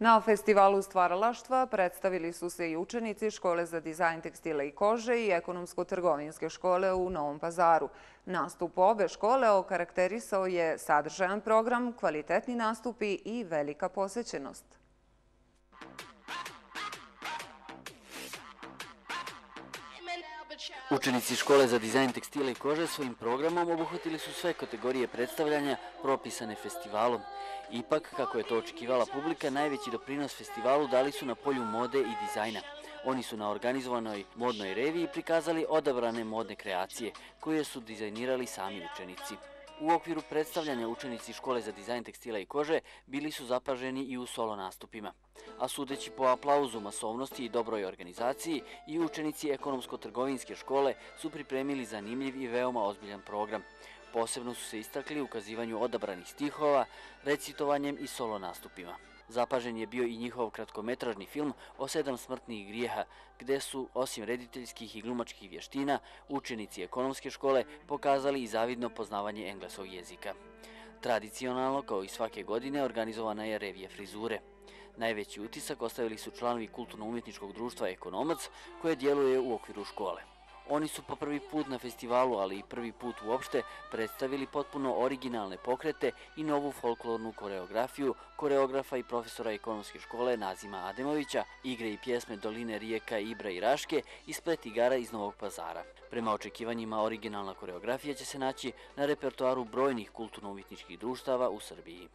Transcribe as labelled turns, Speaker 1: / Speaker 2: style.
Speaker 1: Na festivalu stvaralaštva predstavili su se i učenici Škole za dizajn tekstila i kože i ekonomsko-trgovinske škole u Novom pazaru. Nastup ove škole okarakterisao je sadržajan program, kvalitetni nastupi i velika posjećenost.
Speaker 2: Učenici škole za dizajn tekstila i kože svojim programom obuhvatili su sve kategorije predstavljanja propisane festivalom. Ipak, kako je to očekivala publika, najveći doprinos festivalu dali su na polju mode i dizajna. Oni su na organizovanoj modnoj reviji prikazali odabrane modne kreacije, koje su dizajnirali sami učenici. U okviru predstavljanja učenici škole za dizajn tekstila i kože bili su zapaženi i u solo nastupima. A sudeći po aplauzu masovnosti i dobroj organizaciji, i učenici ekonomsko-trgovinske škole su pripremili zanimljiv i veoma ozbiljan program. Posebno su se istakli ukazivanju odabranih stihova, recitovanjem i solo nastupima. Zapažen je bio i njihov kratkometražni film o sedam smrtnih grijeha, gde su, osim rediteljskih i glumačkih vještina, učenici ekonomske škole pokazali i zavidno poznavanje engleskog jezika. Tradicionalno, kao i svake godine, organizovana je revija frizure. Najveći utisak ostavili su članovi kulturno-umjetničkog društva Ekonomac, koje djeluje u okviru škole. Oni su po prvi put na festivalu, ali i prvi put uopšte, predstavili potpuno originalne pokrete i novu folklornu koreografiju koreografa i profesora ekonomske škole Nazima Ademovića, igre i pjesme Doline Rijeka, Ibra i Raške i splet igara iz Novog pazara. Prema očekivanjima, originalna koreografija će se naći na repertoaru brojnih kulturno-umjetničkih društava u Srbiji.